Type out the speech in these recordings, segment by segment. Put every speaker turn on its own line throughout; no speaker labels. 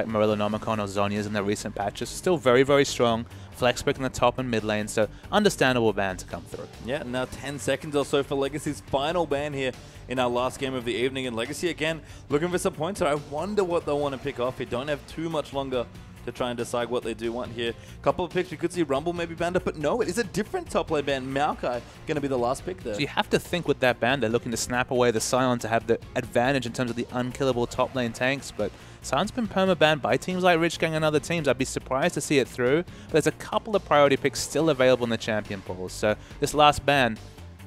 like Morellonomicon or Zhonya's in their recent patches. Still very, very strong. Flex pick in the top and mid lane, so understandable ban to come through.
Yeah, now 10 seconds or so for Legacy's final ban here in our last game of the evening. And Legacy, again, looking for some points. So I wonder what they'll want to pick off. They don't have too much longer to try and decide what they do want here. Couple of picks, we could see Rumble maybe banned up, but no, it is a different top lane ban. Maokai going to be the last pick there.
So you have to think with that ban, they're looking to snap away the Sion to have the advantage in terms of the unkillable top lane tanks, but Sion's been perma-banned by teams like Rich Gang and other teams. I'd be surprised to see it through, but there's a couple of priority picks still available in the champion pools. So this last ban,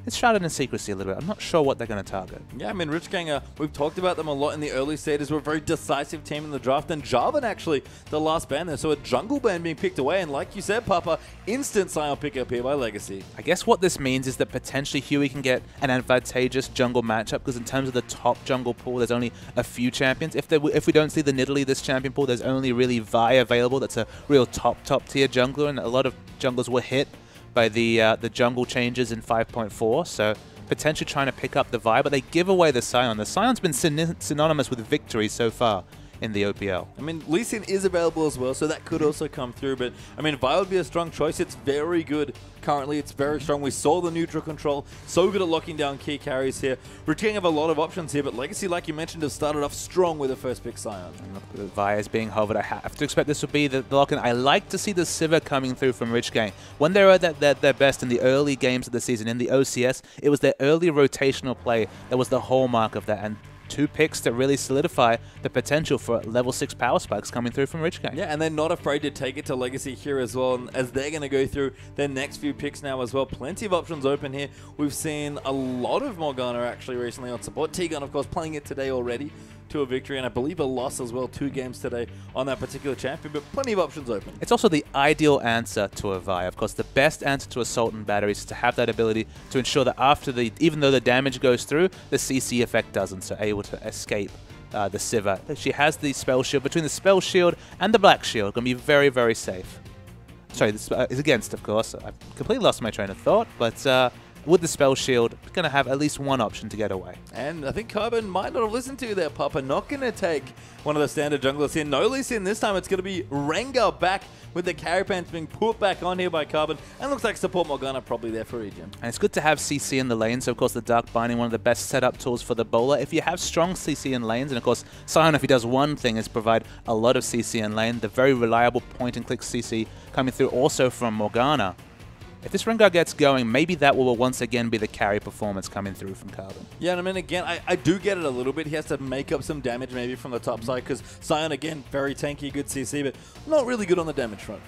it's shrouded in secrecy a little bit. I'm not sure what they're going to target.
Yeah, I mean, Rich Ganger, we've talked about them a lot in the early stages. We're a very decisive team in the draft. And Jarvan, actually, the last ban there. So a jungle ban being picked away. And like you said, Papa, instant Sion pickup here by Legacy.
I guess what this means is that potentially Huey can get an advantageous jungle matchup because in terms of the top jungle pool, there's only a few champions. If, there if we don't see the Nidalee this champion pool, there's only really Vi available. That's a real top, top tier jungler. And a lot of junglers were hit by the uh, the jungle changes in 5.4, so potentially trying to pick up the vibe, but they give away the Sion. The Sion's been syn synonymous with victory so far in the OPL.
I mean, Lee Sin is available as well, so that could also come through. But, I mean, Vi would be a strong choice. It's very good currently. It's very strong. We saw the neutral control. So good at locking down key carries here. Routine have a lot of options here, but Legacy, like you mentioned, has started off strong with the first pick Sion.
Vi is being hovered. I have to expect this will be the lock-in. I like to see the Sivir coming through from Rich Gang. When they were at their, their best in the early games of the season, in the OCS, it was their early rotational play that was the hallmark of that. And two picks to really solidify the potential for level 6 power spikes coming through from Rich Gang.
Yeah, and they're not afraid to take it to Legacy here as well, as they're going to go through their next few picks now as well. Plenty of options open here. We've seen a lot of Morgana actually recently on support. T-Gun, of course, playing it today already to a victory, and I believe a loss as well, two games today on that particular champion, but plenty of options open.
It's also the ideal answer to a Vi. Of course, the best answer to Assault and Battery is to have that ability to ensure that after the, even though the damage goes through, the CC effect doesn't, so able to escape uh, the Sivir. She has the Spell Shield. Between the Spell Shield and the Black Shield, going to be very, very safe. Sorry, this uh, is against, of course. I've completely lost my train of thought, but uh, with the spell shield, going to have at least one option to get away.
And I think Carbon might not have listened to you there, Papa. Not going to take one of the standard junglers here. No Lee Sin this time. It's going to be Rengar back with the carry pants being put back on here by Carbon. And looks like support Morgana probably there for Regen.
And it's good to have CC in the lane. So, of course, the Dark Binding, one of the best setup tools for the bowler. If you have strong CC in lanes, and of course, Sion, if he does one thing, is provide a lot of CC in lane. The very reliable point-and-click CC coming through also from Morgana. If this Rengar gets going, maybe that will once again be the carry performance coming through from Carbon.
Yeah, and I mean, again, I, I do get it a little bit. He has to make up some damage maybe from the top side because Sion, again, very tanky, good CC, but not really good on the damage front.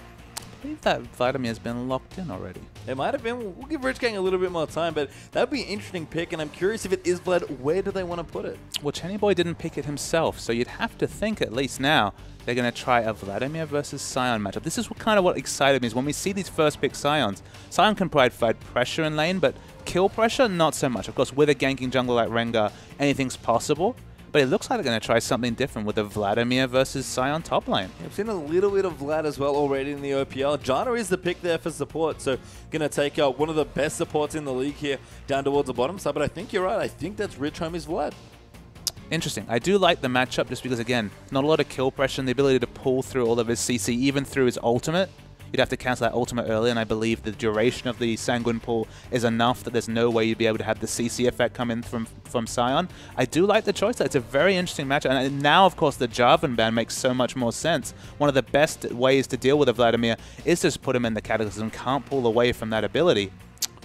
I believe that Vladimir has been locked in already.
It might have been. We'll give Rich Gang a little bit more time, but that would be an interesting pick, and I'm curious if it is Vlad, where do they want to put it?
Well, Chenny Boy didn't pick it himself, so you'd have to think at least now they're going to try a Vladimir versus Sion matchup. This is what, kind of what excited me is when we see these first pick Sions. Sion can provide pressure in lane, but kill pressure, not so much. Of course, with a ganking jungle like Rengar, anything's possible. But it looks like they're going to try something different with a Vladimir versus Sion top lane.
I've seen a little bit of Vlad as well already in the OPL. Janna is the pick there for support, so going to take out one of the best supports in the league here down towards the bottom side. But I think you're right. I think that's Rich Homie's Vlad.
Interesting. I do like the matchup just because, again, not a lot of kill pressure and the ability to pull through all of his CC, even through his ultimate. You'd have to cancel that ultimate early, and I believe the duration of the Sanguine Pool is enough that there's no way you'd be able to have the CC effect come in from, from Sion. I do like the choice. It's a very interesting matchup. And now, of course, the Jarvan ban makes so much more sense. One of the best ways to deal with a Vladimir is just put him in the Cataclysm, can't pull away from that ability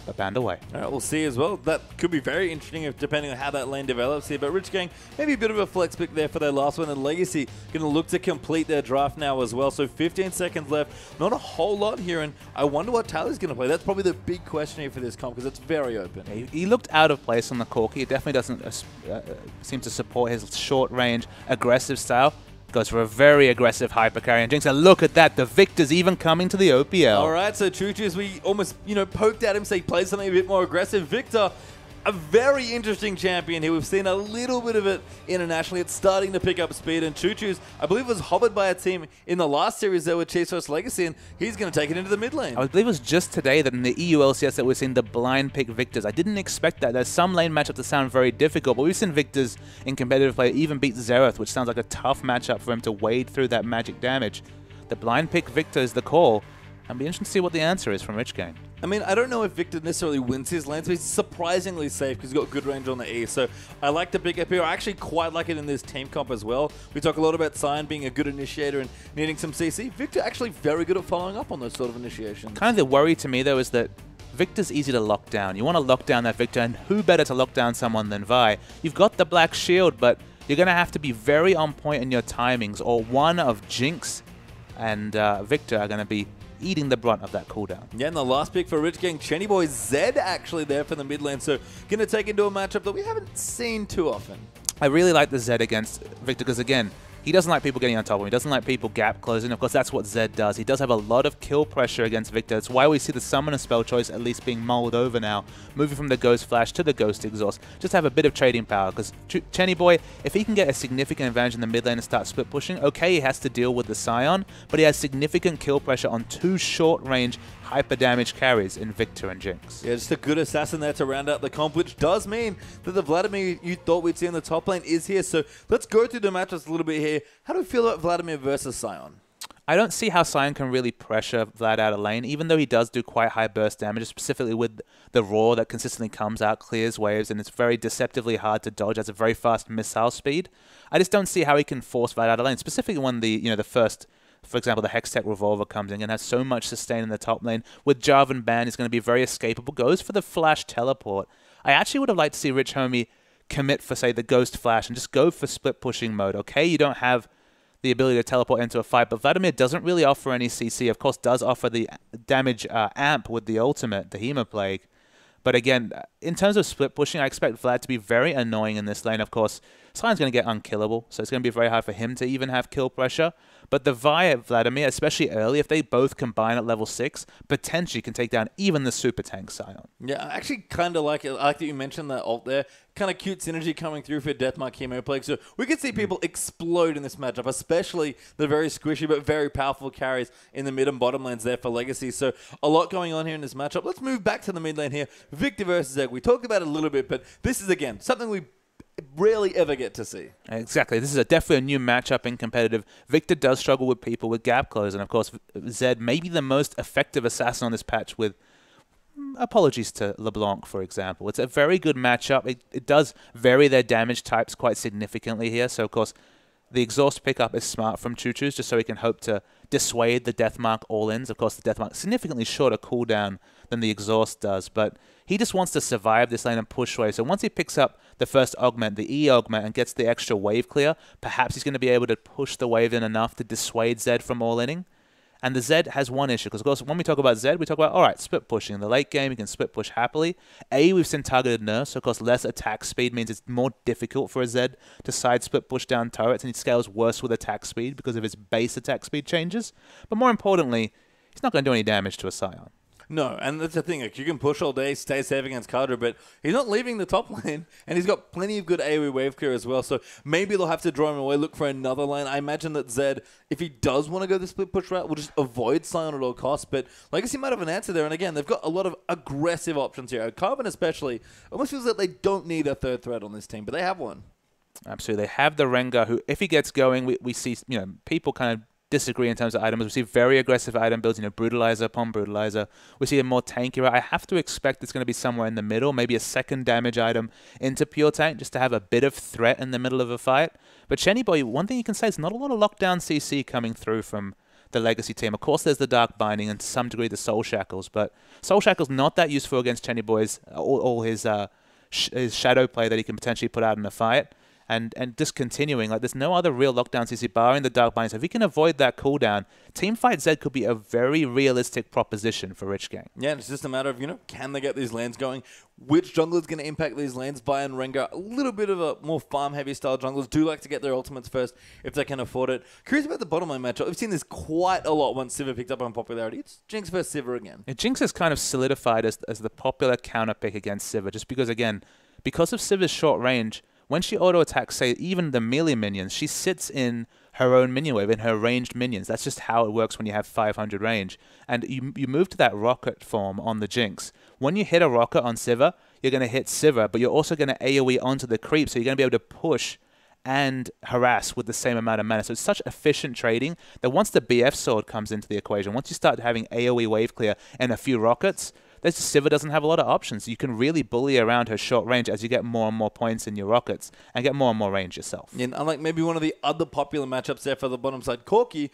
a band away.
All right, we'll see as well. That could be very interesting if, depending on how that lane develops here. But Rich Gang, maybe a bit of a flex pick there for their last one. And Legacy going to look to complete their draft now as well. So 15 seconds left. Not a whole lot here. And I wonder what Tyler's going to play. That's probably the big question here for this comp because it's very open.
He, he, looked out of place on the Corki. He definitely doesn't uh, uh, seem to support his short-range, aggressive style. Goes for a very aggressive hyper carry. And Jinx, and look at that. The Viktor's even coming to the OPL.
All right, so Choo as we almost, you know, poked at him, say play something a bit more aggressive. Viktor a very interesting champion here. We've seen a little bit of it internationally. It's starting to pick up speed. And Choo Choo's, I believe, was hovered by a team in the last series there with Chiefs vs Legacy, and he's going to take it into the mid lane.
I believe it was just today that in the EU LCS that we're seeing the blind pick Viktors. I didn't expect that. There's some lane matchups that sound very difficult, but we've seen Viktors in competitive play even beat Xerath, which sounds like a tough matchup for him to wade through that magic damage. The blind pick Viktor is the call. And be interested to see what the answer is from Rich Gang.
I mean, I don't know if Viktor necessarily wins his lanes, but he's surprisingly safe because he's got good range on the E. So I like the big up here. I actually quite like it in this team comp as well. We talk a lot about Sion being a good initiator and needing some CC. Viktor actually very good at following up on those sort of initiations.
Kind of the worry to me, though, is that Viktor's easy to lock down. You want to lock down that Viktor, and who better to lock down someone than Vi? You've got the Black Shield, but you're going to have to be very on point in your timings, or one of Jinx and uh, Viktor are going to be eating the brunt of that cooldown.
Yeah, and the last pick for Rich Gang, Chenny Boy Zed actually there for the mid lane. So going to take into a matchup that we haven't seen too often.
I really like the Zed against Viktor because, again, he doesn't like people getting on top of him. He doesn't like people gap closing. Of course, that's what Zed does. He does have a lot of kill pressure against Viktor. It's why we see the Summoner spell choice at least being mulled over now, moving from the Ghost Flash to the Ghost Exhaust. Just have a bit of trading power because Ch Chenny Boy, if he can get a significant advantage in the mid lane and start split pushing, okay, he has to deal with the Sion, but he has significant kill pressure on two short range hyper damage carries in Viktor and Jinx.
Yeah, just a good assassin there to round out the comp, which does mean that the Vladimir you thought we'd see in the top lane is here. So let's go through the matches a little bit here. How do we feel about Vladimir versus Sion?
I don't see how Sion can really pressure Vlad out of lane, even though he does do quite high burst damage, specifically with the roar that consistently comes out, clears waves, and it's very deceptively hard to dodge, has a very fast missile speed. I just don't see how he can force Vlad out of lane, specifically when the you know the first for example, the Hextech Revolver comes in and has so much sustain in the top lane. With Jarvan Ban, he's going to be very escapable. Goes for the Flash Teleport. I actually would have liked to see Rich Homie commit for, say, the Ghost Flash and just go for split pushing mode. Okay, you don't have the ability to teleport into a fight, but Vladimir doesn't really offer any CC. Of course, does offer the damage uh, amp with the ultimate, the Hemoplague. But again, in terms of split pushing, I expect Vlad to be very annoying in this lane. Of course, Sion's going to get unkillable, so it's going to be very hard for him to even have kill pressure. But the Vi Vladimir, especially early, if they both combine at level 6, potentially can take down even the super tank Sion.
Yeah, I actually kind of like it. I like that you mentioned that alt there. Kind of cute synergy coming through for Deathmark Hemoplague. So we could see hmm. people explode in this matchup, especially the very squishy but very powerful carries in the mid and bottom lanes there for Legacy. So a lot going on here in this matchup. Let's move back to the mid lane here. Viktor versus Egg. We talked about it a little bit, but this is, again, something we rarely ever get to see.
Exactly. This is a definitely a new matchup in competitive. Viktor does struggle with people with gap close, and of course, Zed may be the most effective assassin on this patch with Mm, apologies to LeBlanc, for example. It's a very good matchup. It, it does vary their damage types quite significantly here. So, of course, the exhaust pickup is smart from Choo Choo's just so he can hope to dissuade the Deathmark all-ins. Of course, the Deathmark significantly shorter cooldown than the exhaust does, but he just wants to survive this lane and push wave. So once he picks up the first augment, the E augment, and gets the extra wave clear, perhaps he's going to be able to push the wave in enough to dissuade Zed from all-inning. And the Zed has one issue, because of course when we talk about Zed, we talk about, all right, split pushing. In the late game, you can split push happily. A, we've seen targeted nerfs, so of course less attack speed means it's more difficult for a Zed to side split push down turrets, and he scales worse with attack speed because of his base attack speed changes. But more importantly, he's not going to do any damage to a Sion.
No, and that's the thing. Like, you can push all day, stay safe against Kaldra, but he's not leaving the top lane, and he's got plenty of good AoE wave clear as well. So maybe they'll have to draw him away, look for another lane. I imagine that Zed, if he does want to go the split push route, will just avoid Sion at all costs. But I guess Legacy might have an answer there. And again, they've got a lot of aggressive options here. Carbon especially almost feels that they don't need a third threat on this team, but they have one.
Absolutely. They have the Rengar who, if he gets going, we, we see, you know, people kind of disagree in terms of items. We see very aggressive item builds, you know, Brutalizer upon Brutalizer. We see a more tankier. I have to expect it's going to be somewhere in the middle, maybe a second damage item into Pure Tank just to have a bit of threat in the middle of a fight. But Chenny Boy, one thing you can say is not a lot of lockdown CC coming through from the legacy team. Of course, there's the Dark Binding and to some degree the Soul Shackles, but Soul Shackles not that useful against Chenny Boy's all, all his uh, his shadow play that he can potentially put out in a fight and and just continuing. Like there's no other real lockdown CC barring the Dark Bind. So if he can avoid that cooldown, Team Fight Z could be a very realistic proposition for Rich Gang.
Yeah, it's just a matter of, you know, can they get these lanes going? Which jungler is going to impact these lanes? Vi and Rengar, a little bit of a more farm-heavy style junglers do like to get their ultimates first if they can afford it. Curious about the bottom lane matchup. We've seen this quite a lot once Sivir picked up on popularity. It's Jinx versus Sivir again.
Yeah, Jinx has kind of solidified as, as the popular counter pick against Sivir, just because, again, because of Sivir's short range, when she auto attacks, say, even the melee minions, she sits in her own minion wave in her ranged minions. That's just how it works when you have 500 range. And you, you move to that rocket form on the Jinx. When you hit a rocket on Sivir, you're going to hit Sivir, but you're also going to AoE onto the creep, so you're going to be able to push and harass with the same amount of mana. So it's such efficient trading that once the BF sword comes into the equation, once you start having AoE wave clear and a few rockets, this Sivir doesn't have a lot of options. You can really bully around her short range as you get more and more points in your rockets and get more and more range yourself.
And unlike maybe one of the other popular matchups there for the bottom side, Corki,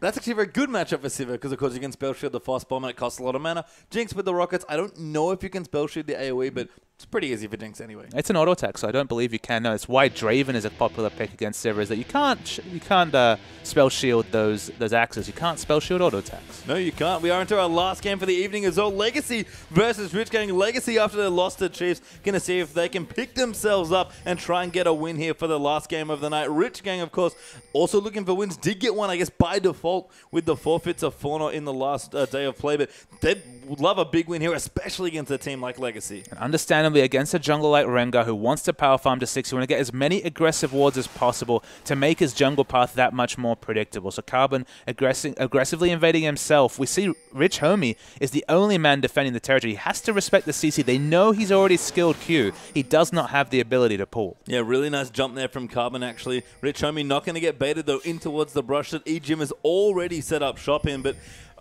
that's actually a very good matchup for Sivir because, of course, you can spell shield the fast bomb and it costs a lot of mana. Jinx with the rockets, I don't know if you can spell shield the AoE, but it's pretty easy for Jinx anyway.
It's an auto attack, so I don't believe you can. No, it's why Draven is a popular pick against Sivir is that you can't you can't uh, spell shield those those axes. You can't spell shield auto attacks.
No, you can't. We are into our last game for the evening as well. Legacy versus Rich Gang. Legacy after they lost to Chiefs. Gonna see if they can pick themselves up and try and get a win here for the last game of the night. Rich Gang, of course, also looking for wins. Did get one, I guess, by default with the forfeits of Fauna in the last uh, day of play, but they would love a big win here, especially against a team like Legacy.
And understandably, against a jungle like Rengar who wants to power farm to 6, you want to get as many aggressive wards as possible to make his jungle path that much more predictable. So Carbon aggressive, aggressively invading himself. We see Rich Homie is the only man defending the territory. He has to respect the CC. They know he's already skilled Q. He does not have the ability to pull.
Yeah, really nice jump there from Carbon, actually. Rich Homie not going to get baited, though, in towards the brush that E-Gym has already set up shop in, but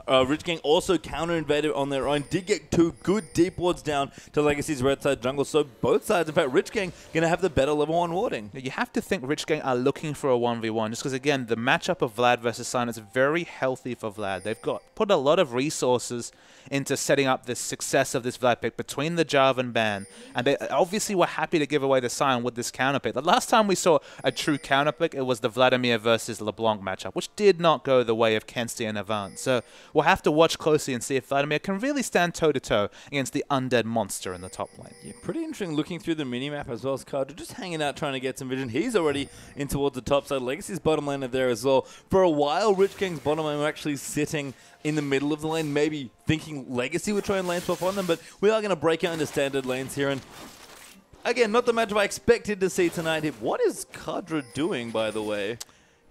uh, Rich Gang also counter-invaded on their own. Did get two good deep wards down to Legacy's red side jungle. So both sides, in fact, Rich Gang going to have the better level 1 warding.
You have to think Rich Gang are looking for a 1v1 just because, again, the matchup of Vlad versus Sion is very healthy for Vlad. They've got put a lot of resources into setting up the success of this Vlad pick between the Jarvan ban. And they obviously were happy to give away the Sion with this counter pick. The last time we saw a true counter pick, it was the Vladimir versus LeBlanc matchup, which did not go the way of Kensti and Avant. So we'll have to watch closely and see if Vladimir can really stand toe-to-toe -to -toe against the undead monster in the top lane.
Yeah, pretty interesting looking through the minimap as well as Cardra, just hanging out trying to get some vision. He's already in towards the top side. Legacy's bottom lane there as well. For a while, Rich Gang's bottom lane were actually sitting in the middle of the lane, maybe thinking Legacy would try and lane swap on them, but we are going to break out into standard lanes here. And again, not the matchup I expected to see tonight. What is Kadra doing, by the way?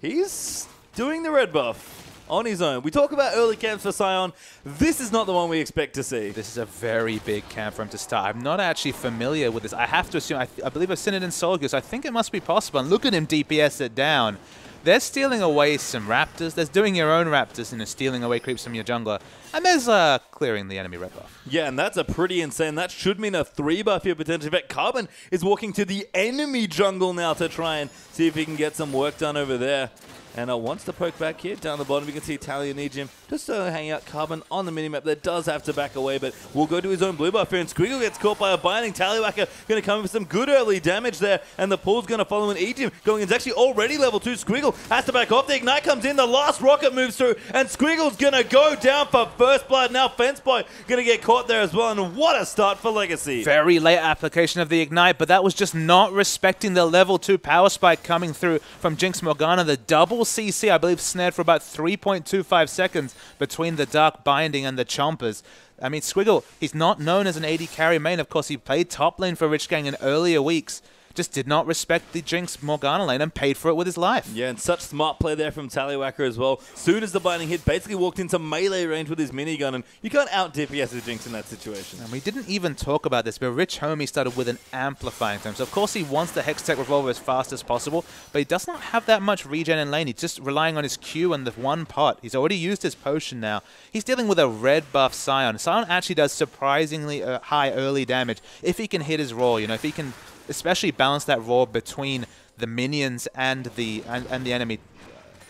He's doing the red buff on his own. We talk about early camps for Sion. This is not the one we expect to see.
This is a very big camp for him to start. I'm not actually familiar with this. I have to assume, I, I believe I've seen it in Solo so I think it must be possible. And look at him DPS it down. They're stealing away some raptors. They're doing your own raptors and they're stealing away creeps from your jungler. And there's uh, clearing the enemy red buff.
Yeah, and that's a pretty insane. That should mean a three buff here potentially. In fact, Carbon is walking to the enemy jungle now to try and see if he can get some work done over there. And uh, once the poke back here, down the bottom, you can see Talia and Ejim just uh, hanging out Carbon on the minimap. That does have to back away, but will go to his own blue buff here. And Squiggle gets caught by a binding. Tallywacker going to come in for some good early damage there. And the pull's going to follow in Ejim going in. It's actually already level 2. Squiggle has to back off. The Ignite comes in. The last rocket moves through. And Squiggle's going to go down for first blood. Now Fence Boy going to get caught there as well. And what a start for Legacy.
Very late application of the Ignite, but that was just not respecting the level 2 power spike coming through from Jinx Morgana. The double CC, I believe, snared for about 3.25 seconds between the Dark Binding and the Chompers. I mean, Squiggle, he's not known as an AD carry main. Of course, he played top lane for Rich Gang in earlier weeks just did not respect the Jinx Morgana lane and paid for it with his life.
Yeah, and such smart play there from Tallywacker as well. Soon as the binding hit, basically walked into melee range with his minigun, and you can't out DPS a Jinx in that situation.
And we didn't even talk about this, but Rich Homie started with an amplifying tome. So of course he wants the Hextech Revolver as fast as possible, but he does not have that much regen in lane. He's just relying on his Q and the one pot. He's already used his potion now. He's dealing with a red buff Sion. Sion actually does surprisingly uh, high early damage if he can hit his roll, you know, if he can especially balance that roar between the minions and the and, and the enemy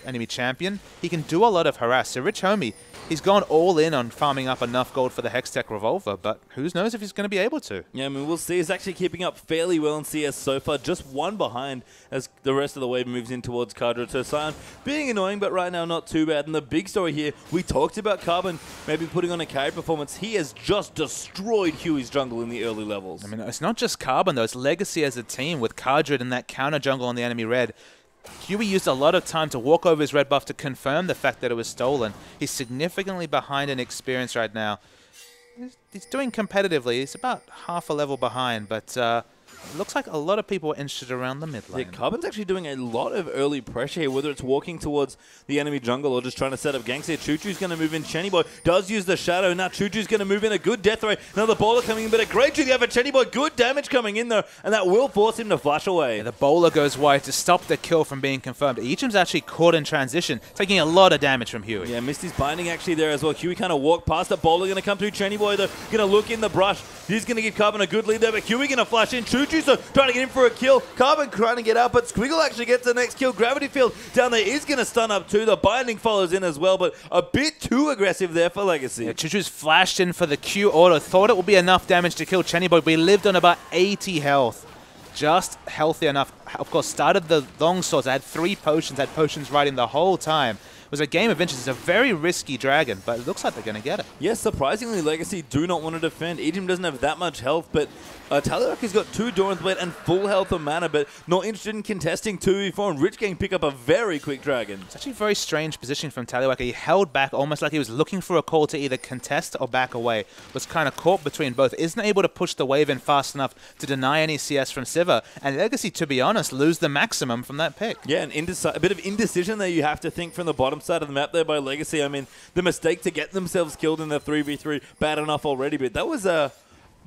enemy champion, he can do a lot of harass. So Rich Homie, he's gone all in on farming up enough gold for the Hextech Revolver, but who knows if he's going to be able to.
Yeah, I mean, we'll see. He's actually keeping up fairly well in CS so far, just one behind as the rest of the wave moves in towards Kadra. So Sion being annoying, but right now not too bad. And the big story here, we talked about Carbon maybe putting on a carry performance. He has just destroyed Huey's jungle in the early levels.
I mean, it's not just Carbon, though. It's Legacy as a team with Kardred and that counter jungle on the enemy red. Huey used a lot of time to walk over his red buff to confirm the fact that it was stolen. He's significantly behind in experience right now. He's doing competitively. He's about half a level behind, but uh, it looks like a lot of people are interested around the mid
Yeah,
lane.
Carbon's actually doing a lot of early pressure here, whether it's walking towards the enemy jungle or just trying to set up ganks here. Choo Choo's going to move in. Chenny Boy does use the shadow. Now Choo Choo's going to move in a good death ray. Now the bowler coming in, but a great tree there for Chenny Boy. Good damage coming in there, and that will force him to flash away.
the bowler goes wide to stop the kill from being confirmed. Ejim's actually caught in transition, taking a lot of damage from Huey.
Yeah, Misty's binding actually there as well. Huey kind of walked past the Bowler going to come through. Chenny Boy, though, going to look in the brush. He's going to give Carbon a good lead there, but Huey going to flash in. Choo So trying to get in for a kill. Carbon trying to get out, but Squiggle actually gets the next kill. Gravity Field down there is going to stun up too. The binding follows in as well, but a bit too aggressive there for Legacy.
Yeah, Chuchu's flashed in for the Q auto, thought it would be enough damage to kill Chenny Boy, but he lived on about 80 health. Just healthy enough. Of course, started the long swords, I had three potions, had potions riding the whole time. It was a game of inches. It's a very risky dragon, but it looks like they're going to get it.
Yes, surprisingly, Legacy do not want to defend. Ejim doesn't have that much health, but uh, has got two Doran's Blade and full health of mana, but not interested in contesting 2v4, and Rich Gang pick up a very quick dragon.
It's actually a very strange position from Taliwaka. He held back almost like he was looking for a call to either contest or back away. Was kind of caught between both. Isn't able to push the wave in fast enough to deny any CS from Sivir. And Legacy, to be honest, lose the maximum from that pick.
Yeah, an indeci- a bit of indecision there you have to think from the bottom side of the map there by Legacy. I mean, the mistake to get themselves killed in the 3v3, bad enough already, but that was a...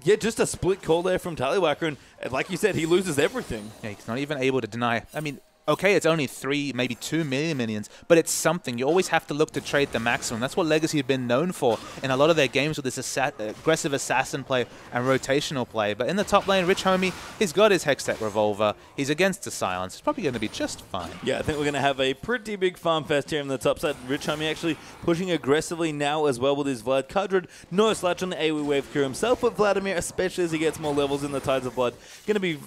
Yeah, just a split call there from Tallywacker, and like you said, he loses everything.
Yeah, he's not even able to deny. I mean, okay, it's only three, maybe two million minions, but it's something. You always have to look to trade the maximum. That's what Legacy have been known for in a lot of their games with this assa aggressive assassin play and rotational play. But in the top lane, Rich Homie, he's got his Hextech Revolver. He's against the Silence. It's probably going to be just fine.
Yeah, I think we're going to have a pretty big farm fest here in the top side. Rich Homie actually pushing aggressively now as well with his Vlad Kudrid. No slouch on the AoE wave crew himself, but Vladimir, especially as he gets more levels in the Tides of Blood, going to be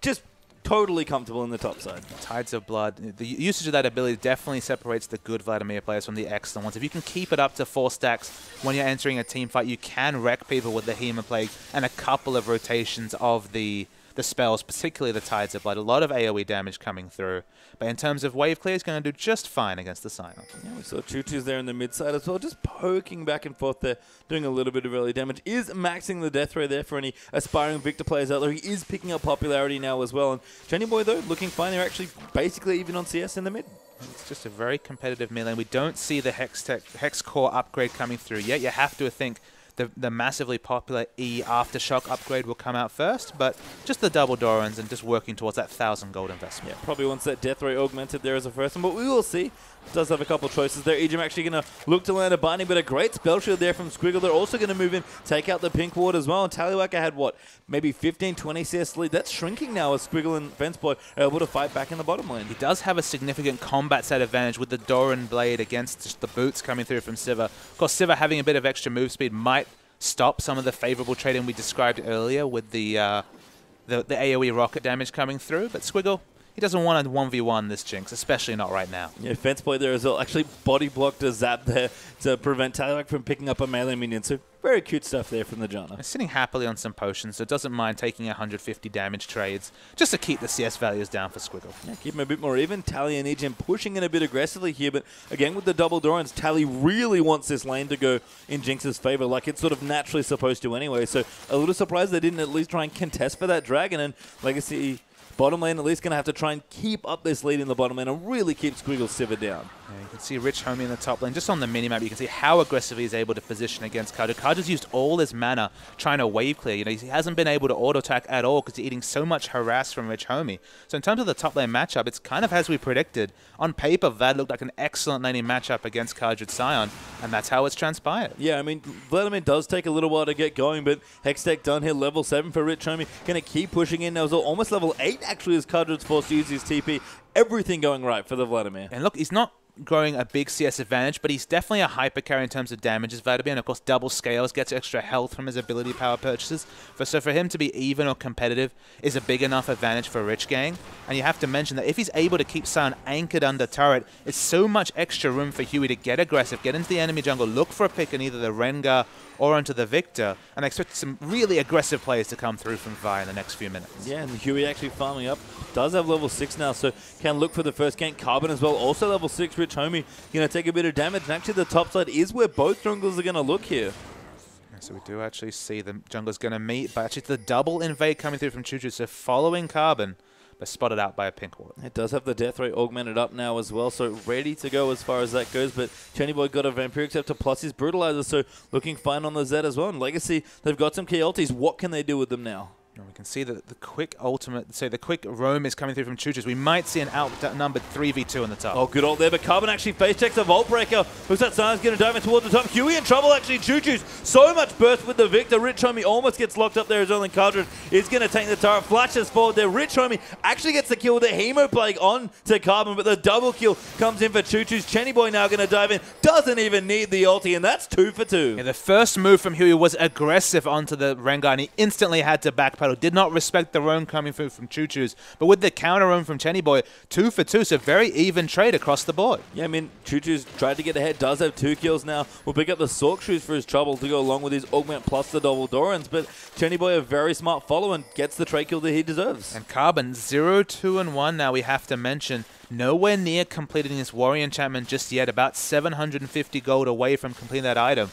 just totally comfortable in the top side.
Tides of Blood, the usage of that ability definitely separates the good Vladimir players from the excellent ones. If you can keep it up to four stacks when you're entering a team fight, you can wreck people with the Hemoplague and a couple of rotations of the the spells, particularly the Tides of Blood. A lot of AoE damage coming through. But in terms of wave clear, he's going to do just fine against the Silent.
Yeah, we saw Choo Choo's there in the mid side as well, just poking back and forth there, doing a little bit of early damage. Is maxing the death ray there for any aspiring Viktor players out there. He is picking up popularity now as well. And Jenny Boy, though, looking fine. They're actually basically even on CS in the mid.
It's just a very competitive mid lane. We don't see the Hex, tech, Hex Core upgrade coming through yet. You have to think the, the massively popular E Aftershock upgrade will come out first, but just the double Dorans and just working towards that 1,000 gold investment.
Yeah, probably wants that death ray augmented there as a first one, but we will see. Does have a couple choices there. Ejim actually going to look to land a binding, but a great spell shield there from Squiggle. They're also going to move in, take out the pink ward as well. And Tallywhacker had what, maybe 15, 20 CS lead. That's shrinking now as Squiggle and Fence Boy are able to fight back in the bottom lane.
He does have a significant combat set advantage with the Doran Blade against just the boots coming through from Sivir. Of course, Sivir having a bit of extra move speed might stop some of the favorable trading we described earlier with the, uh, the, the AoE rocket damage coming through, but Squiggle, he doesn't want to 1v1 this Jinx, especially not right now.
Yeah, Fence Boy there as well. Actually, body blocked a zap there to prevent Tallywhack from picking up a melee minion. So very cute stuff there from the Janna.
He's sitting happily on some potions, so doesn't mind taking 150 damage trades just to keep the CS values down for Squiggle.
Yeah, keep him a bit more even. Tally and Ejim pushing in a bit aggressively here, but again with the double Dorans, Tally really wants this lane to go in Jinx's favor, like it's sort of naturally supposed to anyway. So a little surprised they didn't at least try and contest for that dragon, and Legacy bottom lane at least going to have to try and keep up this lead in the bottom lane and really keep Squiggle Sivir down.
Yeah, you can see Rich Homie in the top lane. Just on the minimap, you can see how aggressively he's able to position against Kaju. Kaju's used all his mana trying to wave clear. You know, he hasn't been able to auto attack at all because he's eating so much harass from Rich Homie. So in terms of the top lane matchup, it's kind of as we predicted. On paper, that looked like an excellent laning matchup against Kajut Sion, and that's how it's transpired.
Yeah, I mean, Vladimir does take a little while to get going, but Hextech done here, level 7 for Rich Homie. Going to keep pushing in. Now, was almost level 8 actually as Kajut's forced to use his TP. Everything going right for the Vladimir.
And look, he's not growing a big CS advantage, but he's definitely a hyper carry in terms of damage as Vladimir. And of course, double scales, gets extra health from his ability power purchases. So for him to be even or competitive is a big enough advantage for Rich Gang. And you have to mention that if he's able to keep Sion anchored under turret, it's so much extra room for Huey to get aggressive, get into the enemy jungle, look for a pick in either the Rengar or onto the Viktor, and I expect some really aggressive players to come through from Vi in the next few minutes.
Yeah, and Huey actually farming up. Does have level 6 now, so can look for the first gank. Carbon as well, also level 6. Rich Homie going to take a bit of damage, and actually the top side is where both jungles are going to look here.
So we do actually see the jungler's going to meet, but actually the double invade coming through from Chuchu. So following Carbon, but spotted out by a pink ward.
It does have the death ray augmented up now as well, so ready to go as far as that goes. But Chenny Boy got a Vampiric Scepter plus his Brutalizer, so looking fine on the Z as well. And Legacy, they've got some key ultis. What can they do with them now?
And we can see that the quick ultimate, so the quick roam is coming through from Chuchus. We might see an outnumbered 3v2 on the top.
Oh, good old there, but Carbon actually face checks a Vault Breaker. Looks like Simon's going to dive in towards the top. Huey in trouble, actually. Chuchus, so much burst with the Viktor. Rich Homie almost gets locked up there as well, and is going to take the turret. Flashes forward there. Rich Homie actually gets the kill with the Hemoplague on to Carbon, but the double kill comes in for Chuchus. Chenny Boy now going to dive in. Doesn't even need the ulti, and that's two for two.
Yeah, the first move from Huey was aggressive onto the Rengar, and he instantly had to backpedal. Did not respect the roam coming through from Choo Choo's, but with the counter roam from Chenny Boy, two for two, so very even trade across the board.
Yeah, I mean, Choo Choo's tried to get ahead, does have two kills now. Will pick up the Sorc Shoes for his trouble to go along with his Augment plus the Double Dorans, but Chenny Boy, a very smart follow and gets the trade kill that he deserves.
And Carbon, 0, 2, and 1 now we have to mention. Nowhere near completing his Warrior enchantment just yet, about 750 gold away from completing that item.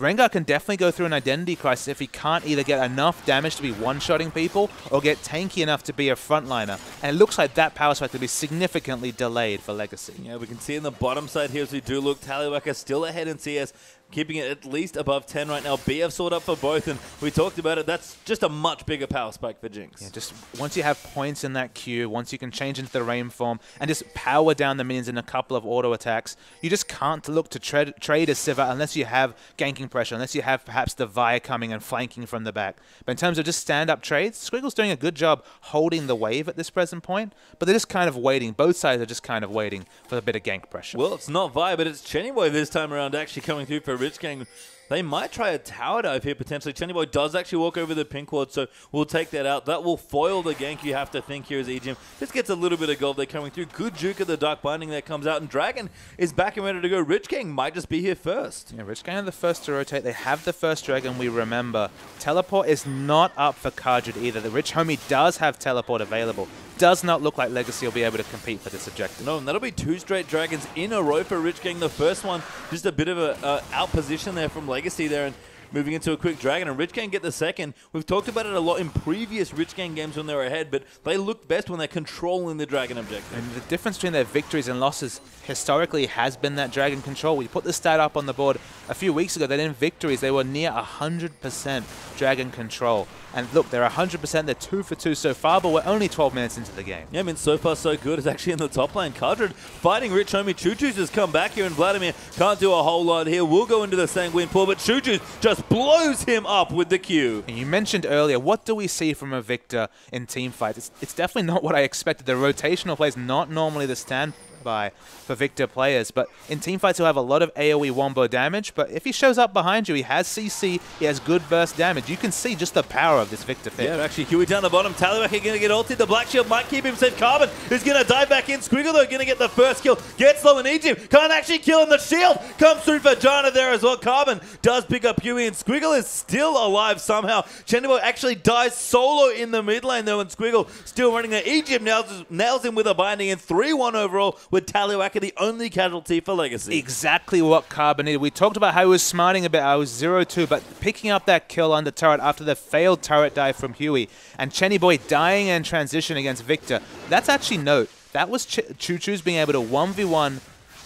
Rengar can definitely go through an identity crisis if he can't either get enough damage to be one-shotting people or get tanky enough to be a frontliner. And it looks like that power spike to be significantly delayed for Legacy.
Yeah, we can see in the bottom side here as we do look, Tallywacker still ahead in CS, keeping it at least above 10 right now. BF sort up for both, and we talked about it. That's just a much bigger power spike for Jinx.
Yeah, just once you have points in that queue, once you can change into the rain form and just power down the minions in a couple of auto attacks, you just can't look to tra trade a Sivir unless you have ganking pressure, unless you have perhaps the Vi coming and flanking from the back. But in terms of just stand-up trades, Squiggle's doing a good job holding the wave at this present point, but they're just kind of waiting. Both sides are just kind of waiting for a bit of gank pressure.
Well, it's not Vi, but it's Chennyboy this time around actually coming through for Rich Gang. They might try a tower dive here potentially. Chenny Boy does actually walk over the pink ward, so we'll take that out. That will foil the gank you have to think here as EGM. This gets a little bit of gold there coming through. Good juke of the Dark Binding that comes out, and Dragon is back and ready to go. Rich Gang might just be here first.
Yeah, Rich Gang are the first to rotate. They have the first Dragon, we remember. Teleport is not up for Kardred either. The Rich Homie does have Teleport available does not look like Legacy will be able to compete for this objective.
No, and that'll be two straight Dragons in a row for Rich Gang. The first one, just a bit of a uh, out position there from Legacy there, and moving into a quick dragon, and Rich Gang get the second. We've talked about it a lot in previous Rich Gang games when they were ahead, but they look best when they're controlling the dragon objective.
And the difference between their victories and losses historically has been that dragon control. We put the stat up on the board a few weeks ago that in victories they were near 100% dragon control. And look, they're 100%, they're 2 for 2 so far, but we're only 12 minutes into the game.
Yeah, I mean, so far so good. It's actually in the top lane. Cardred fighting Rich Homie. Chuchus has come back here, and Vladimir can't do a whole lot here. We'll go into the Sanguine Pool, but Chuchus just blows him up with the Q.
And you mentioned earlier, what do we see from a Viktor in team fights? It's, it's definitely not what I expected. The rotational play is not normally the stand by for Viktor players. But in team fights, he'll have a lot of AoE wombo damage. But if he shows up behind you, he has CC, he has good burst damage. You can see just the power of this Viktor pick.
Yeah, actually, Huey down the bottom. Tallywacker going to get ulted. The Black Shield might keep him safe. Carbon is going to dive back in. Squiggle, though, going to get the first kill. Gets low in Egypt. Can't actually kill him. The shield comes through for Jana there as well. Carbon does pick up Huey, and Squiggle is still alive somehow. Chendiboy actually dies solo in the mid lane, though, and Squiggle still running there. Egypt nails, nails him with a binding, and 3-1 overall with Tallywacker the only casualty for Legacy.
Exactly what Carbon needed. We talked about how he was smarting a bit. I was 0-2, but picking up that kill under turret after the failed turret dive from Huey, and Chenny Boy dying in transition against Viktor, that's actually note. That was Ch Choo Choo's being able to 1v1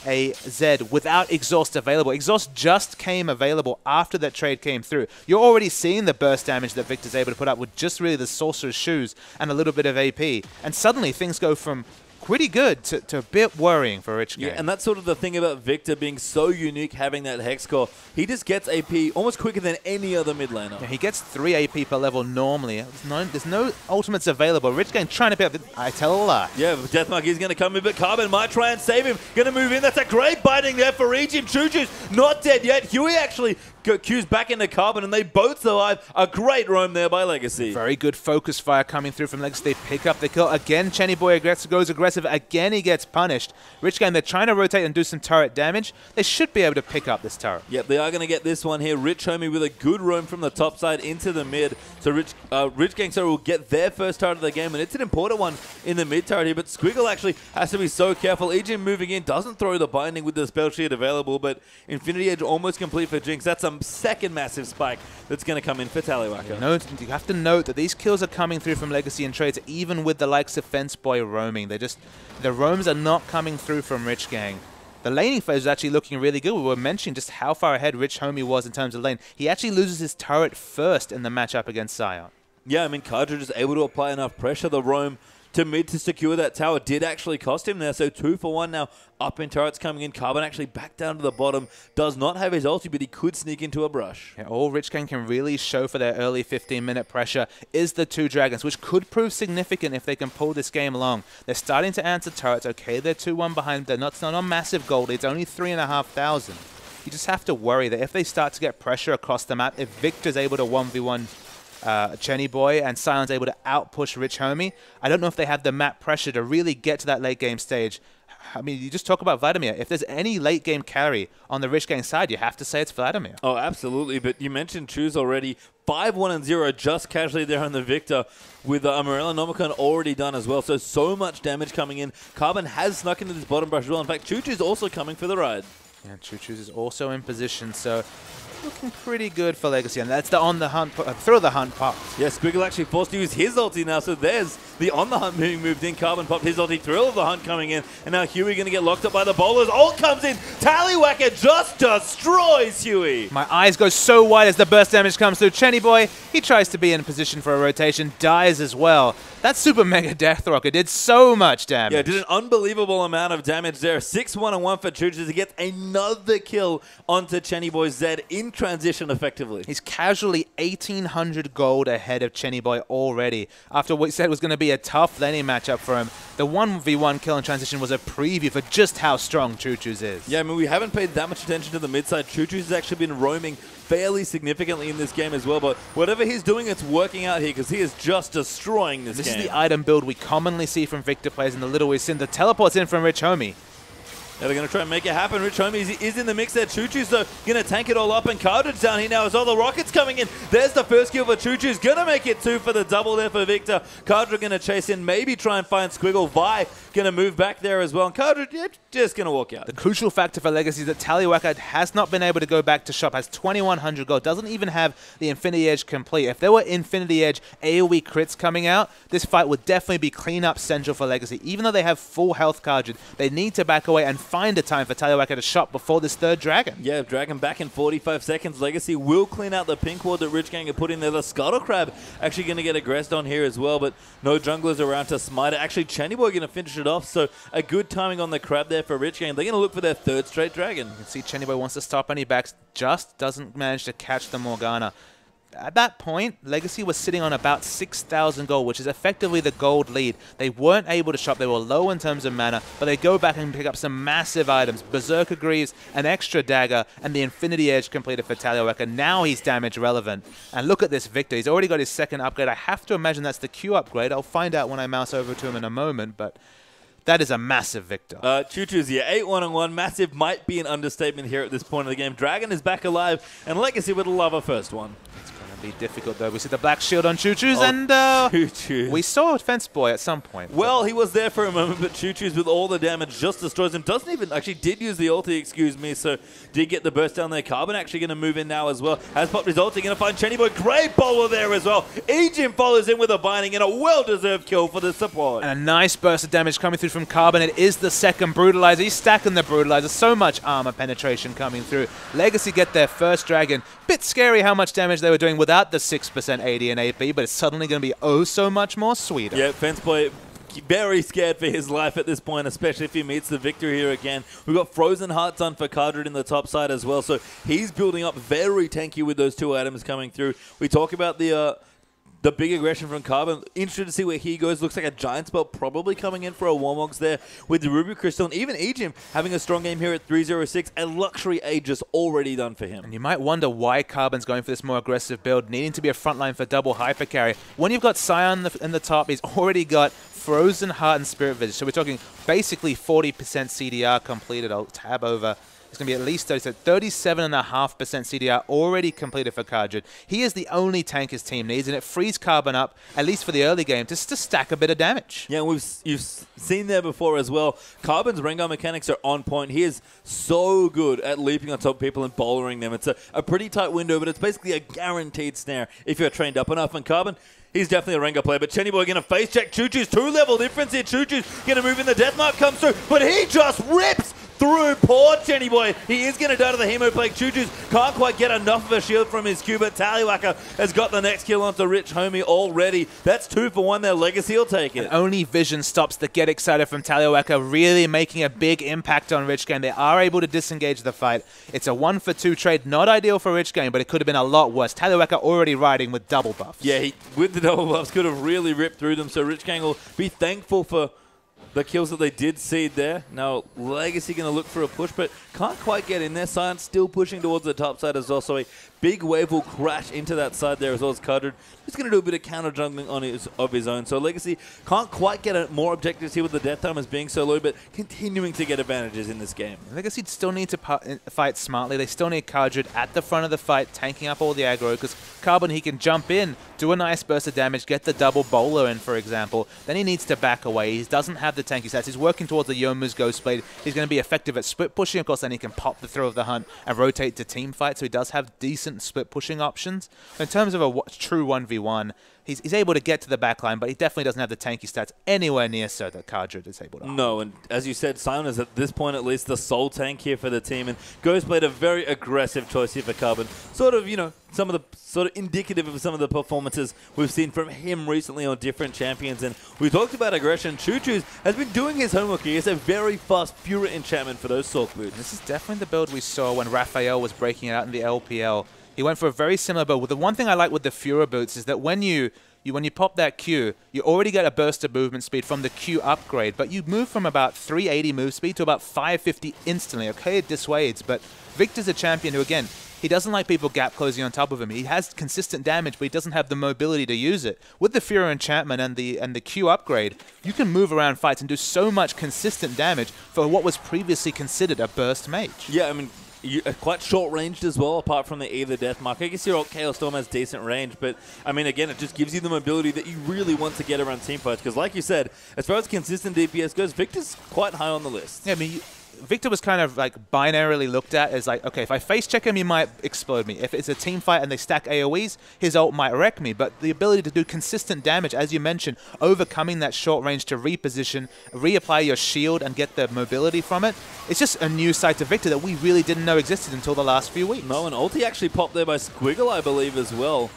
a Zed without Exhaust available. Exhaust just came available after that trade came through. You're already seeing the burst damage that Viktor's able to put up with just really the Sorcerer's Shoes and a little bit of AP. And suddenly things go from pretty good to, to a bit worrying for Rich Gang.
Yeah, and that's sort of the thing about Viktor being so unique, having that Hex core. He just gets AP almost quicker than any other mid laner.
Yeah, he gets 3 AP per level normally. There's no, there's no ultimates available. Rich Gang trying to pick up I tell a lie.
Yeah, Deathmark is going to come in, but Carbon might try and save him. Going to move in. That's a great biting there for Egypt. Chuchu's not dead yet. Huey actually Q's back into Carbon, and they both survive. A great roam there by Legacy.
Very good focus fire coming through from Legacy. They pick up the kill. Again, Chenny Boy aggressive, goes aggressive. Again, he gets punished. Rich Gang, they're trying to rotate and do some turret damage. They should be able to pick up this turret.
Yep, they are going to get this one here. Rich Homie with a good roam from the top side into the mid. So Rich uh, Rich Gang sorry, will get their first turret of the game, and it's an important one in the mid turret here. But Squiggle actually has to be so careful. Ejin moving in doesn't throw the binding with the spell sheet available, but Infinity Edge almost complete for Jinx. That's a second massive spike that's going to come in for Tallywacker.
Note, you have to note that these kills are coming through from Legacy and Trades, even with the likes of Fence Boy roaming. They just the roams are not coming through from Rich Gang. The laning phase is actually looking really good. We were mentioning just how far ahead Rich Homie was in terms of lane. He actually loses his turret first in the matchup against Sion.
Yeah, I mean, Cartridge is able to apply enough pressure. The roam to mid to secure that tower did actually cost him there. So two for one now. Up in turrets coming in. Carbon actually back down to the bottom. Does not have his ulti, but he could sneak into a brush.
Yeah, all Rich Gang can really show for their early 15-minute pressure is the two dragons, which could prove significant if they can pull this game along. They're starting to answer turrets. Okay, they're 2-1 behind. They're not, not on massive gold. It's only 3,500. You just have to worry that if they start to get pressure across the map, if Viktor's able to 1v1 uh, Chenny Boy and Sion's able to outpush Rich Homie. I don't know if they have the map pressure to really get to that late game stage. I mean, you just talk about Vladimir. If there's any late game carry on the Rich Gang side, you have to say it's Vladimir.
Oh, absolutely. But you mentioned Choose already. 5 1 and 0 just casually there on the Viktor with uh, Morellonomicon already done as well. So, so much damage coming in. Carbon has snuck into this bottom brush as well. In fact, Choo Choo's also coming for the ride.
Yeah, Choo Choo's is also in position. So, looking pretty good for Legacy, and that's the on the hunt, uh, through the hunt part.
Yeah, Squiggle actually forced to use his ulti now, so there's the on the hunt being moved in. Carbon popped his ulti, thrill of the hunt coming in, and now Huey going to get locked up by the bowlers. Ult comes in, Tallywacker just destroys Huey.
My eyes go so wide as the burst damage comes through. Chenny Boy, he tries to be in position for a rotation, dies as well. That super mega death rocket did so much damage.
Yeah, did an unbelievable amount of damage there. 6-1 and 1 for Churches to get another kill onto Chenny Boy Zed in transition effectively.
He's casually 1,800 gold ahead of Chenny Boy already. After what he said was going to be a tough laning matchup for him, the 1v1 kill in transition was a preview for just how strong Choo Choo's is.
Yeah, I mean, we haven't paid that much attention to the mid side. Choo Choo's has actually been roaming fairly significantly in this game as well. But whatever he's doing, it's working out here because he is just destroying this,
this
game.
This is the item build we commonly see from Viktor players in the Little Wee Sin. The teleports in from Rich Homie.
Yeah, they're going to try and make it happen. Rich Homie is in the mix there. Choo Choo's though going to tank it all up and Cartridge down here now as all the rockets coming in. There's the first kill for Choo Choo's. Going to make it two for the double there for Viktor. Cartridge going to chase in, maybe try and find Squiggle. Vi going to move back there as well. And Cartridge yeah, just going to walk out.
The crucial factor for Legacy is that Tallywacker has not been able to go back to shop, has 2100 gold, doesn't even have the Infinity Edge complete. If there were Infinity Edge AoE crits coming out, this fight would definitely be clean up central for Legacy. Even though they have full health Cartridge, they need to back away and find a time for Tallywacker to shop before this third Dragon.
Yeah, Dragon back in 45 seconds. Legacy will clean out the pink ward that Rich Gang have put in there. The Scuttle Crab actually going to get aggressed on here as well, but no junglers around to smite it. Actually, Chenny Boy going to finish it off, so a good timing on the Crab there for Rich Gang. They're going to look for their third straight Dragon.
You can see Chenny Boy wants to stop any backs, just doesn't manage to catch the Morgana at that point, Legacy was sitting on about 6,000 gold, which is effectively the gold lead. They weren't able to shop. They were low in terms of mana, but they go back and pick up some massive items. Berserker Greaves, an extra dagger, and the Infinity Edge completed for Tallywacker. Now he's damage relevant. And look at this Viktor. He's already got his second upgrade. I have to imagine that's the Q upgrade. I'll find out when I mouse over to him in a moment, but... That is a massive Viktor.
Uh, Choo Choo's here. 8 1 1. Massive might be an understatement here at this point of the game. Dragon is back alive, and Legacy would love a first one.
It's going to be difficult, though. We see the black shield on Choo Choo's, oh, and uh,
Choo -Choo.
we saw Fence Boy at some point.
Well, he was there for a moment, but Choo Choo's with all the damage just destroys him. Doesn't even, actually did use the ulti, excuse me, so did get the burst down there. Carbon actually going to move in now as well. Has popped his ulti, going to find Chenny Boy. Great bowler there as well. Ejim follows in with a binding and a well-deserved kill for the support.
And a nice burst of damage coming through from Carbon. It is the second Brutalizer. He's stacking the Brutalizer. So much armor penetration coming through. Legacy get their first Dragon. Bit scary how much damage they were doing without the 6% AD and AP, but it's suddenly going to be oh so much more sweeter.
Yeah, Fence Boy very scared for his life at this point, especially if he meets the Viktor here again. We've got Frozen Heart done for Cardred in the top side as well, so he's building up very tanky with those two items coming through. We talk about the... Uh, the big aggression from Carbon. Interested to see where he goes. Looks like a Giant Spell probably coming in for a Warmogs there with the Ruby Crystal. And even Ejim having a strong game here at 306. A luxury Aegis already done for him.
And you might wonder why Carbon's going for this more aggressive build, needing to be a frontline for double hyper carry. When you've got Sion in the, in the top, he's already got Frozen Heart and Spirit Visage. So we're talking basically 40% CDR completed. I'll tab over it's going to be at least 30, 37.5% CDR already completed for Kardred. He is the only tank his team needs, and it frees Carbon up, at least for the early game, just to stack a bit of damage.
Yeah, we've you've seen there before as well. Carbon's Rengar mechanics are on point. He is so good at leaping on top of people and bowlering them. It's a, a pretty tight window, but it's basically a guaranteed snare if you're trained up enough. And Carbon, He's definitely a Rengar player, but Chenny Boy going to face check Choo Choo's two level difference here. Choo Choo's going to move in the death mark comes through, but he just rips through poor Chenny Boy. He is going to die to the Hemoplague. Choo Choo's can't quite get enough of a shield from his Q, but Tallywacker has got the next kill onto Rich Homie already. That's two for one there. Legacy will take it.
And only Vision stops the get excited from Tallywacker, really making a big impact on Rich Gang. They are able to disengage the fight. It's a one for two trade. Not ideal for Rich Gang, but it could have been a lot worse. Tallywacker already riding with double buffs.
Yeah, he, with the double buffs could have really ripped through them. So Rich Gang will be thankful for the kills that they did see there. Now, Legacy going to look for a push, but can't quite get in there. Sion's still pushing towards the top side as well, so a big wave will crash into that side there as well as Cardred. He's going to do a bit of counter jungling on his of his own. So Legacy can't quite get more objectives here with the death time as being so low, but continuing to get advantages in this game.
Legacy still need to uh, fight smartly. They still need Cardred at the front of the fight, tanking up all the aggro, because Carbon, he can jump in, do a nice burst of damage, get the double bola in, for example. Then he needs to back away. He doesn't have the tanky stats. He's working towards the Youmuu's Ghost Blade. He's going to be effective at split pushing. Of course, then he can pop the Thrill of the Hunt and rotate to team fight, so he does have decent split pushing options. In terms of a true 1v1, he's, he's able to get to the backline, but he definitely doesn't have the tanky stats anywhere near so that Cardred is able to.
No, and as you said, Sion is at this point at least the sole tank here for the team, and Ghost played a very aggressive choice here for Carbon. Sort of, you know, some of the sort of indicative of some of the performances we've seen from him recently on different champions. And we talked about aggression. ChuChuZ has been doing his homework. He has a very fast Fury enchantment for those Sorc boots.
This is definitely the build we saw when Raphael was breaking out in the LPL. He went for a very similar build. The one thing I like with the Furor boots is that when you you, when you pop that Q, you already get a burst of movement speed from the Q upgrade, but you move from about 380 move speed to about 550 instantly. Okay, it dissuades, but Viktor's a champion who, again, he doesn't like people gap closing on top of him. He has consistent damage, but he doesn't have the mobility to use it. With the Furor enchantment and the and the Q upgrade, you can move around fights and do so much consistent damage for what was previously considered a burst mage.
Yeah, I mean, you, uh, quite short ranged as well, apart from the either death mark. I guess your Chaos Storm has decent range, but I mean, again, it just gives you the mobility that you really want to get around team fights. Because, like you said, as far as consistent DPS goes, Viktor's quite high on the list.
Yeah, I mean, Viktor was kind of like binarily looked at as like, okay, if I face check him, he might explode me. If it's a team fight and they stack AoEs, his ult might wreck me. But the ability to do consistent damage, as you mentioned, overcoming that short range to reposition, reapply your shield and get the mobility from it, it's just a new side to Viktor that we really didn't know existed until the last few weeks.
No, and ulti actually popped there by Squiggle, I believe, as well.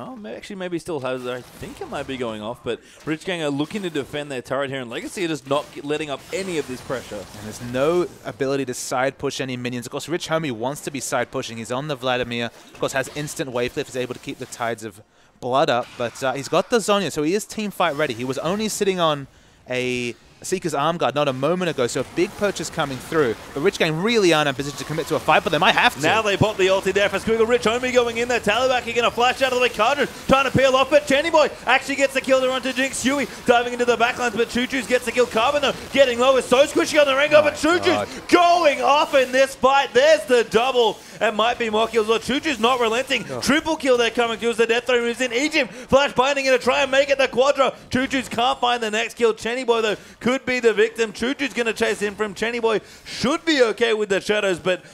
Oh, actually, maybe still has. I think it might be going off, but Rich Gang are looking to defend their turret here, and Legacy are just not letting up any of this pressure. And
there's no ability to side push any minions. Of course, Rich Homie wants to be side pushing. He's on the Vladimir. Of course, has instant wave flip. Is able to keep the tides of blood up, but uh, he's got the Zhonya, so he is team fight ready. He was only sitting on a Seeker's Arm Guard not a moment ago, so a big purchase coming through. But Rich Gang really aren't in a position to commit to a fight, but they might have to.
Now they pop the ulti there for Squiggle. Rich Homie going in there. Tallywacker going to flash out of the way. Cardred trying to peel off, but Chenny Boy actually gets the kill there onto Jinx. Huey diving into the backlines, but ChuChuZ gets the kill. Carbon though getting low. It's so squishy on the Rengar, oh but ChuChuZ going off in this fight. There's the double. It might be more kills. Well, ChuChuZ not relenting. Oh. Triple kill there coming as the death throw moves in. Ejim flash binding in to try and make it the quadra. ChuChuZ can't find the next kill. Chenny Boy though could be the victim. ChuChuZ going to chase in from Chenny Boy. Should be okay with the shadows, but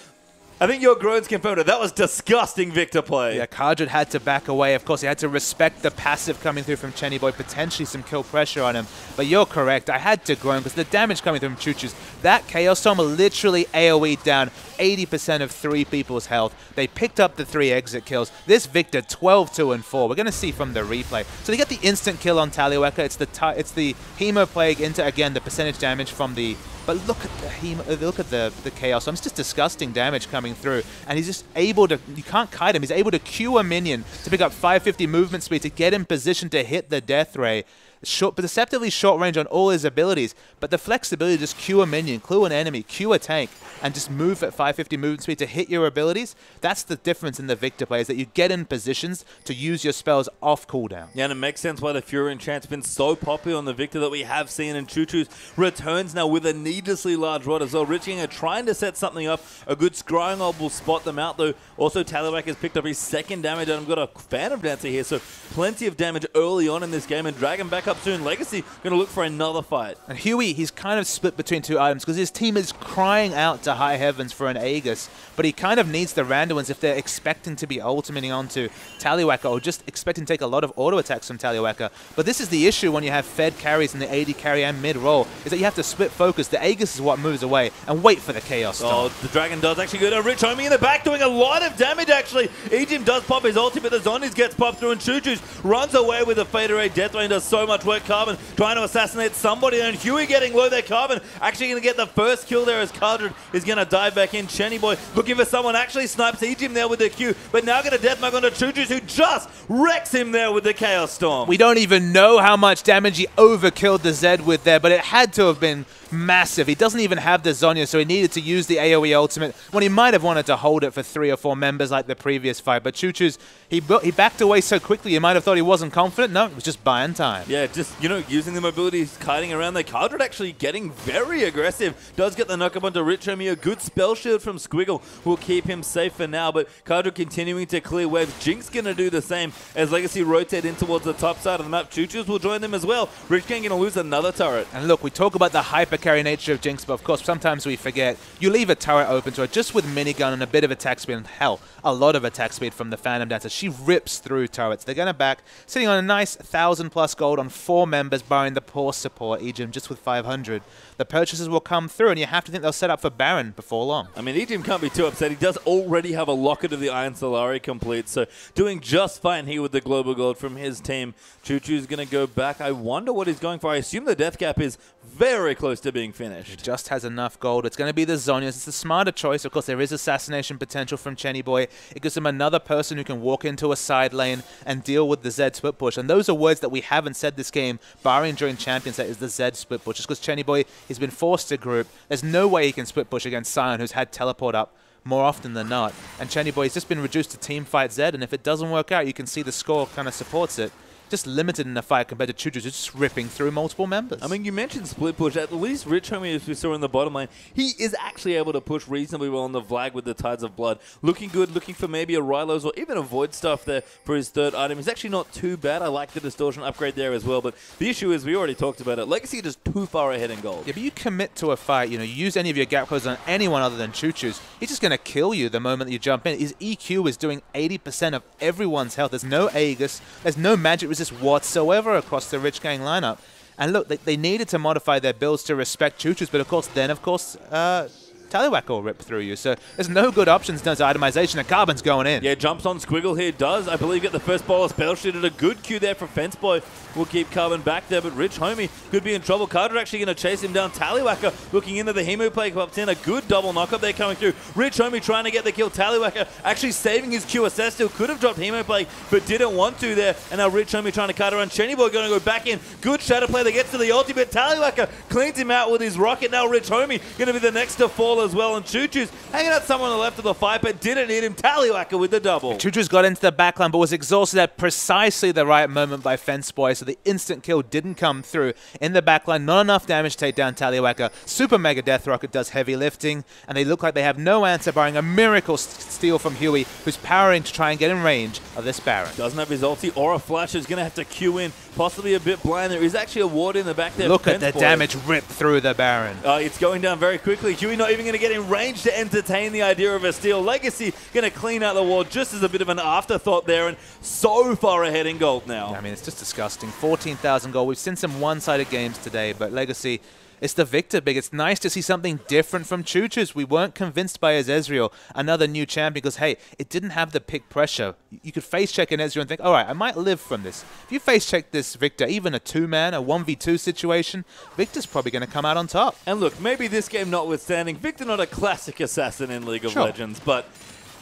I think your groans confirmed it. That was disgusting Viktor play.
Yeah, Cardred had to back away. Of course, he had to respect the passive coming through from Chenny Boy, potentially some kill pressure on him. But you're correct. I had to groan because the damage coming through from ChuChuZ, that Chaos Storm literally AoE down 80% of three people's health. They picked up the three exit kills. This Viktor 12, 2, and 4. We're going to see from the replay. So they get the instant kill on Taliweka. It's the it's the Hemoplague into, again, the percentage damage from the but look at the hemo, uh, look at the the chaos. It's just disgusting damage coming through, and he's just able to. You can't kite him. He's able to cue a minion to pick up 550 movement speed to get in position to hit the death ray short, deceptively short range on all his abilities, but the flexibility to just queue a minion, queue an enemy, queue a tank, and just move at 550 movement speed to hit your abilities, that's the difference in the Viktor play, is that you get in positions to use your spells off cooldown.
Yeah, and it makes sense why the Fury Enchant's been so popular on the Viktor that we have seen, and ChuChuZ returns now with a needlessly large rod as well. Are trying to set something up. A good scrying orb will spot them out, though. Also, Talibak has picked up his second damage, and I've got a Phantom Dancer here, so plenty of damage early on in this game, and Dragon back up up soon. Legacy going to look for another fight.
And Huey, he's kind of split between two items because his team is crying out to high heavens for an Aegis, but he kind of needs the Randuin's if they're expecting to be ultimating onto Taliwaka or just expecting to take a lot of auto attacks from Taliwaka. But this is the issue when you have Fed carries in the AD carry and mid roll, is that you have to split focus. The Aegis is what moves away and wait for the Chaos.
Oh, the Dragon does actually go to Rich Homie in the back, doing a lot of damage actually. Ejim does pop his ulti, but the Zombies gets popped through and Choo runs away with the Fader Ray. Death Rain does so much Carbon trying to assassinate somebody, and Huey getting low there. Carbon actually going to get the first kill there as Cardred is going to dive back in. Chenny Boy looking for someone, actually snipes Ejim there with the Q, but now going to deathmark onto Choos, who just wrecks him there with the Chaos Storm.
We don't even know how much damage he overkilled the Zed with there, but it had to have been massive. He doesn't even have the Zhonya, so he needed to use the AoE ultimate when he might have wanted to hold it for three or four members like the previous fight. But ChuChuZ, he, he backed away so quickly, you might have thought he wasn't confident. No, it was just buying time.
Yeah, just, you know, using the mobilities, kiting around there. Cardred actually getting very aggressive. Does get the knock up onto Rich Homie. A good spell shield from Squiggle will keep him safe for now, but Cardred continuing to clear waves. Jinx going to do the same as Legacy rotate in towards the top side of the map. ChuChuZ will join them as well. Rich Gang going to lose another turret.
And look, we talk about the hyper carry nature of Jinx, but of course sometimes we forget. You leave a turret open to her just with minigun and a bit of attack speed, and hell, a lot of attack speed from the Phantom Dancer. She rips through turrets. They're going to back, sitting on a nice 1,000 plus gold on four members, barring the poor support, Ejim just with 500 the purchases will come through, and you have to think they'll set up for Baron before long.
I mean, Ejim can't be too upset. He does already have a Locket of the Iron Solari complete, so doing just fine here with the Global Gold from his team. ChuChuZ going to go back. I wonder what he's going for. I assume the death cap is very close to being finished. He
just has enough gold. It's going to be the Zhonya's. It's the smarter choice. Of course, there is assassination potential from Chenny Boy. It gives him another person who can walk into a side lane and deal with the Zed split push. And those are words that we haven't said this game, barring during Champions, that is the Zed split push. Just because Chenny Boy He's been forced to group. There's no way he can split push against Sion, who's had teleport up more often than not. And Chenny Boy's just been reduced to team fight Zed, and if it doesn't work out, you can see the score kind of supports it just limited in the fight compared to Choo's just ripping through multiple members.
I mean, you mentioned split push. At least Rich Homie, as we saw in the bottom lane, he is actually able to push reasonably well on the Vlad with the Tides of Blood. Looking good, looking for maybe a Rylai's or even a Void Staff there for his third item. He's actually not too bad. I like the Distortion upgrade there as well, but the issue is, we already talked about it, Legacy is just too far ahead in gold.
Yeah, but you commit to a fight, you know, you use any of your gap closes on anyone other than ChuChuZ, he's just going to kill you the moment that you jump in. His EQ is doing 80% of everyone's health. There's no Aegis, there's no magic resist whatsoever across the Rich Gang lineup. And look, they, they needed to modify their builds to respect ChuChuZ, but of course, then, of course, uh, Taliwhack will rip through you. So there's no good options in terms of itemization, Carbon's going in.
Yeah, jumps on Squiggle here, does, I believe, get the first ball of Spell Shooted. A good Q there for Fence Boy. Will keep Carbon back there, but Rich Homie could be in trouble. Carter actually going to chase him down. Tallywhacker looking into the Hemo play popped in. A good double knockup there coming through. Rich Homie trying to get the kill. Tallywhacker actually saving his QSS. Still could have dropped Hemoplague, but didn't want to there. And now Rich Homie trying to cut around. Chenny Boy going to go back in. Good shadow play that gets to the ultimate. Tallywhacker cleans him out with his rocket. Now Rich Homie going to be the next to fall as well. And ChuChuZ hanging out someone on the left of the fight, but didn't hit him. Tallywhacker with the double.
Choo Choo's got into the backline, but was exhausted at precisely the right moment by Fence Boy. So the instant kill didn't come through. In the backline, not enough damage to take down Taliwaka. Super Mega Death Rocket does heavy lifting, and they look like they have no answer barring a miracle steal from Huey, who's powering to try and get in range of this Baron.
Doesn't have his ulti or a flash, is going to have to queue in, possibly a bit blind. There is actually a ward in the back there.
Look at the damage rip through the Baron.
Uh, it's going down very quickly. Huey not even going to get in range to entertain the idea of a steal. Legacy going to clean out the ward just as a bit of an afterthought there, and so far ahead in gold now.
I mean, it's just disgusting. 14,000 gold. We've seen some one-sided games today, but Legacy It's the Viktor big. It's nice to see something different from ChuChuZ. We weren't convinced by his Ezreal, another new champion, because, hey, it didn't have the pick pressure. You could face check an Ezreal and think, all right, I might live from this. If you face check this Viktor, even a two-man, a 1v2 situation, Viktor's probably going to come out on top.
And look, maybe this game notwithstanding, Viktor not a classic assassin in League of
Sure.
Legends, but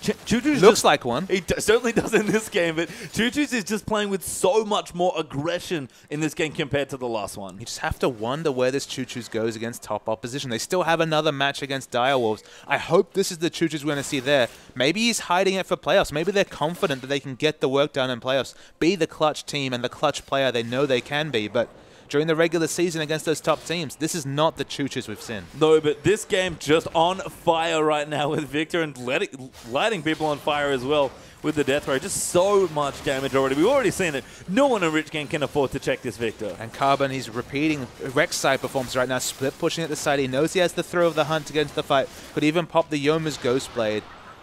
Choo
Looks
just-
like one.
He d- certainly does in this game, but Choo's is just playing with so much more aggression in this game compared to the last one.
You just have to wonder where this ChuChuZ goes against top opposition. They still have another match against Direwolves. I hope this is the ChuChuZ we're going to see there. Maybe he's hiding it for playoffs. Maybe they're confident that they can get the work done in playoffs, be the clutch team and the clutch player they know they can be. But during the regular season against those top teams, this is not the ChuChuZ we've seen.
No, but this game just on fire right now with Viktor and letting, lighting people on fire as well with the death ray. Just so much damage already. We've already seen it. No one in Rich Gang can afford to check this Viktor.
And Carbon, he's repeating Rek'Sai performance right now, split pushing at the side. He knows he has the Thrill of the Hunt to get into the fight. Could even pop the Youmuu's Ghost Blade.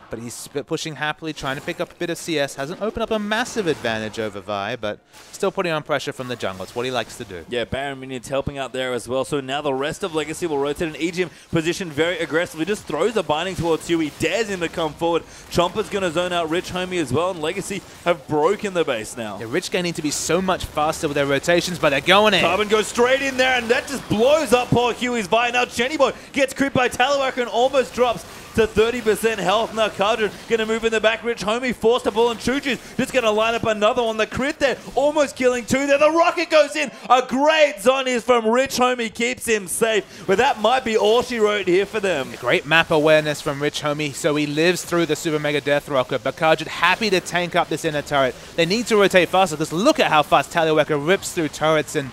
But he's pushing happily, trying to pick up a bit of CS. Hasn't opened up a massive advantage over Vi, but still putting on pressure from the jungle. It's what he likes to do.
Yeah, Baron Minions helping out there as well. So now the rest of Legacy will rotate and Ejim positioned very aggressively. Just throws a binding towards Huey, dares him to come forward. Chomper's going to zone out Rich Homie as well, and Legacy have broken the base now.
Yeah, Rich need to be so much faster with their rotations, but they're going in.
Carbon goes straight in there, and that just blows up poor Huey's Vi. Now Chenny Boy gets creeped by Talawaka and almost drops to 30% health. Now Cardred going to move in the back. Rich Homie forced a ball, and Choo's just going to line up another one. The crit there, almost killing two there. The rocket goes in. A great Zhonya's from Rich Homie keeps him safe. But that might be all she wrote here for them.
Great map awareness from Rich Homie, so he lives through the Super Mega Death Rocket. But Kajit happy to tank up this inner turret. They need to rotate faster because look at how fast Taliweka rips through turrets and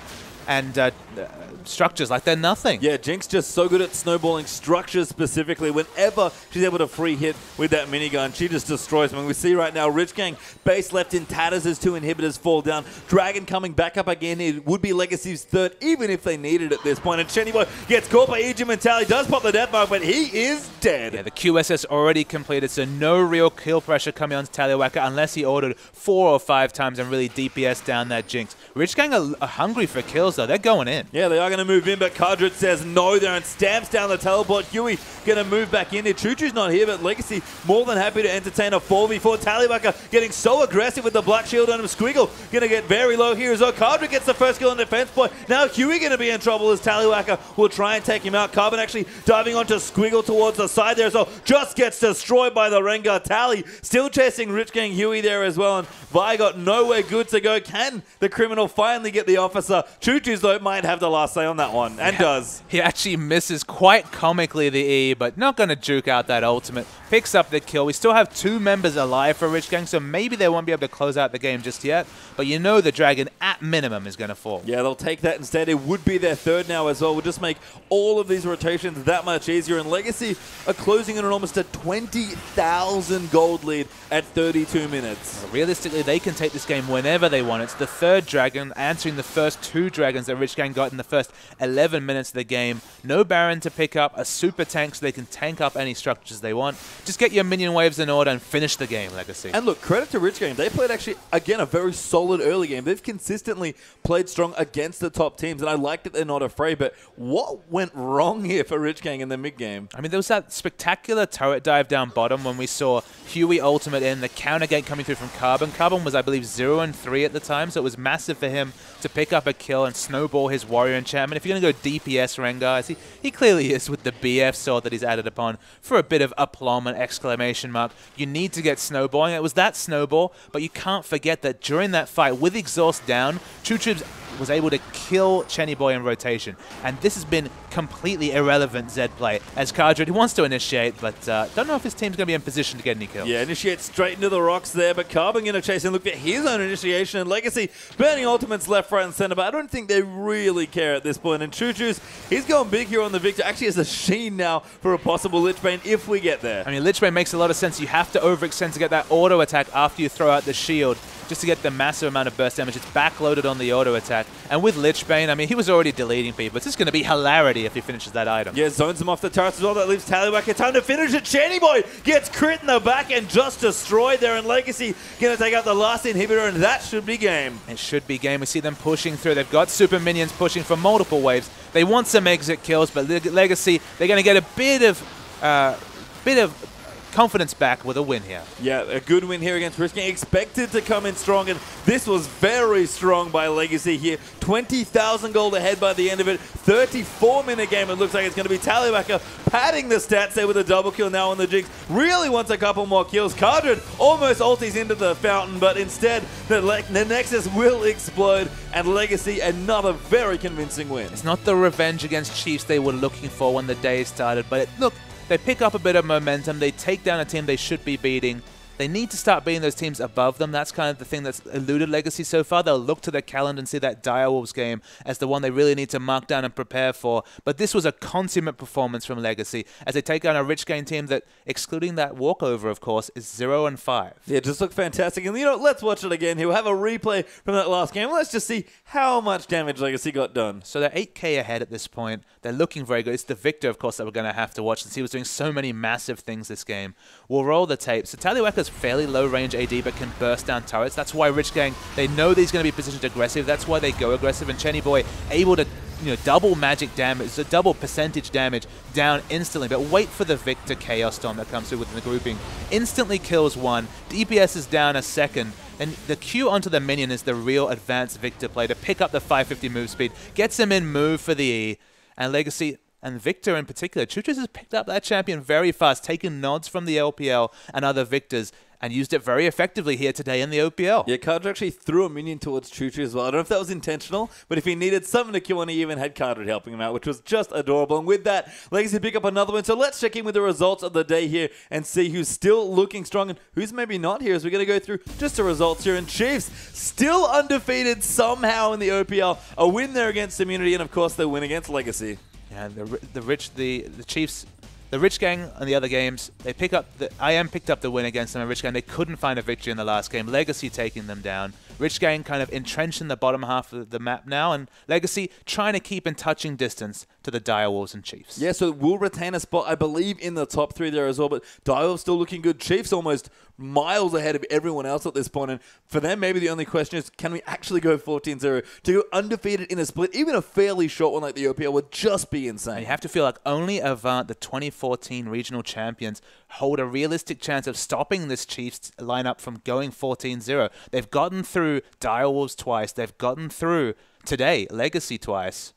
and uh, structures like they're nothing.
Yeah, Jinx just so good at snowballing structures specifically. Whenever she's able to free hit with that minigun, she just destroys them. And we see right now Rich Gang base left in tatters as two inhibitors fall down. Dragon coming back up again. It would be Legacy's third, even if they needed it at this point. And Boy gets caught by and Tally, does pop the death mark, but he is dead.
Yeah, the QSS already completed, so no real kill pressure coming on to Taliwaka unless he ordered four or five times and really DPS down that Jinx. Rich Gang are, are hungry for kills, though. They're going in.
Yeah, they are going to move in, but Cardred says no there and stamps down the teleport. Huey going to move back in here. ChuChuZ not here, but Legacy more than happy to entertain a 4v4. Tallywhacker getting so aggressive with the Black Shield on him. Squiggle going to get very low here as well. Cardred gets the first kill on defense point. Now Huey going to be in trouble as Tallywhacker will try and take him out. Carbon actually diving onto Squiggle towards the side there as well. Just gets destroyed by the Rengar. Tally still chasing Rich Gang Huey there as well. And Vi got nowhere good to go. Can the criminal finally get the officer? ChuChuZ though might have the last say on that one, and does.
He actually misses quite comically the E, but not going to juke out that ultimate. Picks up the kill. We still have two members alive for Rich Gang, so maybe they won't be able to close out the game just yet. But you know the Dragon, at minimum, is going to fall.
Yeah, they'll take that instead. It would be their third now as well. We'll just make all of these rotations that much easier. And Legacy are closing in on almost a 20,000 gold lead at 32 minutes.
Realistically, they can take this game whenever they want. It's the third Dragon, answering the first two Dragons that Rich Gang got in the first 11 minutes of the game. No Baron to pick up, a super tank so they can tank up any structures they want. Just get your minion waves in order and finish the game, Legacy.
And look, credit to Rich Gang. They played actually, again, a very solid early game. They've consistently played strong against the top teams, and I like that they're not afraid. But what went wrong here for Rich Gang in the mid game?
I mean, there was that spectacular turret dive down bottom when we saw Huey ultimate in, the counter gate coming through from Carbon. Carbon was, I believe, 0 and 3 at the time, so it was massive for him to pick up a kill and snowball his warrior enchantment. If you're going to go DPS Rengar, he, he clearly is with the BF sword that he's added upon for a bit of aplomb and exclamation mark, you need to get snowballing. It was that snowball, but you can't forget that during that fight, with exhaust down, Choo was able to kill Chenny Boy in rotation. And this has been completely irrelevant Zed play as Cardred, he wants to initiate, but uh, don't know if his team's going to be in position to get any kills.
Yeah, initiate straight into the rocks there, but Carbon going to chase and look at his own initiation and legacy. Burning ultimates left, right, and center, but I don't think they really care at this point. And ChuChuZ, he's going big here on the Viktor. Actually, has a sheen now for a possible Lich Bane if we get there.
I mean, Lich Bane makes a lot of sense. You have to overextend to get that auto attack after you throw out the shield. just to get the massive amount of burst damage. It's backloaded on the auto attack. And with Lich Bane, I mean, he was already deleting people. It's just going to be hilarity if he finishes that item.
Yeah, zones him off the turrets as well. That leaves Tallywacker time to finish it. Chenny Boy gets crit in the back and just destroyed there. And Legacy going to take out the last inhibitor, and that should be game.
It should be game. We see them pushing through. They've got super minions pushing for multiple waves. They want some exit kills, but Legacy, they're going to get a bit of, uh, bit of confidence back with a win here.
Yeah, a good win here against Rich Gang. Expected to come in strong, and this was very strong by Legacy here. 20,000 gold ahead by the end of it. 34-minute game. It looks like it's going to be Tallywacker padding the stats there with a double kill now on the Jinx. Really wants a couple more kills. Cardred almost ulties into the fountain, but instead the, the Nexus will explode, and Legacy another very convincing win.
It's not the revenge against Chiefs they were looking for when the day started, but it, look, they pick up a bit of momentum. They take down a team they should be beating. They need to start beating those teams above them. That's kind of the thing that's eluded Legacy so far. They'll look to their calendar and see that Direwolves game as the one they really need to mark down and prepare for. But this was a consummate performance from Legacy as they take on a Rich Gang team that, excluding that walkover, of course, is 0 and 5.
Yeah, just look fantastic. And, you know, let's watch it again here. We'll have a replay from that last game. Let's just see how much damage Legacy got done.
So they're 8k ahead at this point. They're looking very good. It's the Viktor, of course, that we're going to have to watch since he was doing so many massive things this game. We'll roll the tape. So Tallywacker's fairly low range AD but can burst down turrets. That's why Rich Gang, they know that he's going to be positioned aggressive. That's why they go aggressive. And Chenny Boy able to you know, double magic damage, so double percentage damage down instantly. But wait for the Viktor Chaos Storm that comes through within the grouping. Instantly kills one. DPS is down a second. And the Q onto the minion is the real advanced Viktor play to pick up the 550 move speed. Gets him in move for the E. And Legacy, and Viktor in particular. Choochers has picked up that champion very fast, taking nods from the LPL and other Viktors and used it very effectively here today in the OPL.
Yeah, Cardred actually threw a minion towards Choo as well. I don't know if that was intentional, but if he needed something to kill and he even had Cardred helping him out, which was just adorable. And with that, Legacy pick up another one. So let's check in with the results of the day here and see who's still looking strong and who's maybe not here as we're going to go through just the results here. And Chiefs still undefeated somehow in the OPL. A win there against Immunity and, of course, the win against Legacy.
Yeah, the, the rich, the, the Chiefs the Rich Gang and the other games, they pick up the IM picked up the win against them. And Rich Gang, they couldn't find a victory in the last game. Legacy taking them down. Rich Gang kind of entrenched in the bottom half of the map now, and Legacy trying to keep in touching distance to the Direwolves and Chiefs.
Yeah, so we'll retain a spot, I believe, in the top three there as well. But Direwolves still looking good. Chiefs almost miles ahead of everyone else at this point. And for them, maybe the only question is, can we actually go 14-0? To go undefeated in a split, even a fairly short one like the OPL, would just be insane.
And you have to feel like only Avant, the 2014 regional champions, hold a realistic chance of stopping this Chiefs lineup from going 14-0. They've gotten through Direwolves twice. They've gotten through today Legacy twice.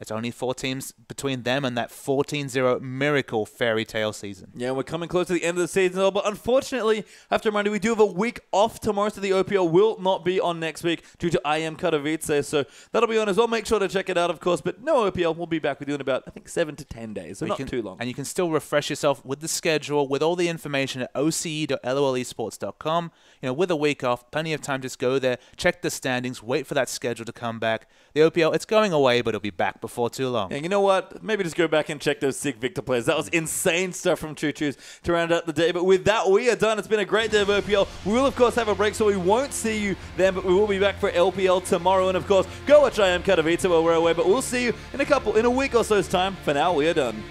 It's only four teams between them and that 14-0 miracle fairy tale season.
Yeah, we're coming close to the end of the season, but unfortunately, I have to remind you, we do have a week off tomorrow, so the OPL will not be on next week due to IEM Katowice, so that'll be on as well. Make sure to check it out, of course, but no OPL. We'll be back with you in about, I think, seven to ten days, so not
can,
too long.
And you can still refresh yourself with the schedule, with all the information at oce.lolesports.com. You know, with a week off, plenty of time, just go there, check the standings, wait for that schedule to come back. The OPL, it's going away, but it'll be back before too long.
And you know what? Maybe just go back and check those sick Viktor players. That was insane stuff from ChuChuZ to round out the day. But with that, we are done. It's been a great day of OPL. We will, of course, have a break, so we won't see you then, but we will be back for LPL tomorrow. And, of course, go watch IEM Katowice while we're away. But we'll see you in a couple, in a week or so's time. For now, we are done.